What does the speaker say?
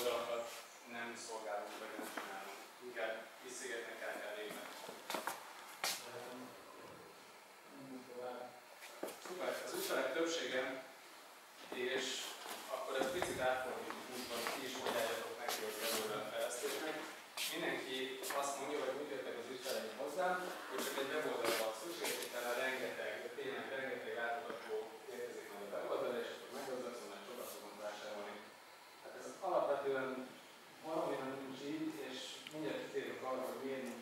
oldalakat nem szolgálunk, vagy nem csinálunk. Inkább visszigetnek el kell végre. Szuper, az ügyfelek többsége és beginning.